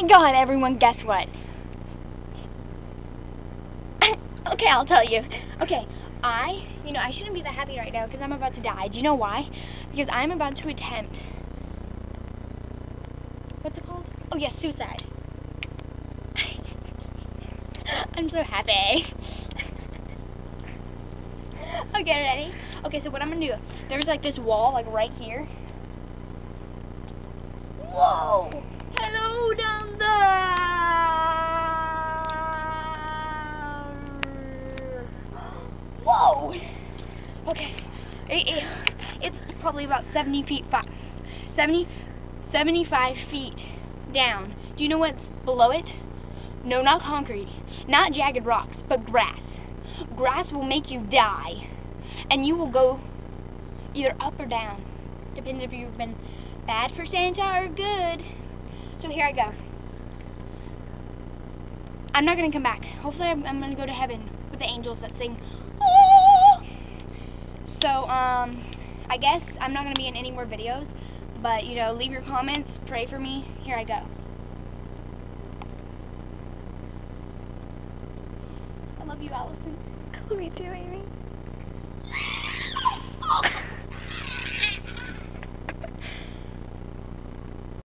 my god, everyone, guess what? okay, I'll tell you. Okay, I, you know, I shouldn't be that happy right now because I'm about to die. Do you know why? Because I'm about to attempt, what's it called? Oh, yes, suicide. I'm so happy. okay, ready? Okay, so what I'm gonna do, there's like this wall, like right here. Whoa! Whoa! Okay, it, it, it's probably about 70 feet, fi 70, 75 feet down. Do you know what's below it? No, not concrete, not jagged rocks, but grass. Grass will make you die, and you will go either up or down. Depends if you've been bad for Santa or good. So here I go. I'm not going to come back. Hopefully I'm, I'm going to go to heaven with the angels that sing. Um, I guess I'm not going to be in any more videos. But, you know, leave your comments. Pray for me. Here I go. I love you, Allison. Me too, Amy.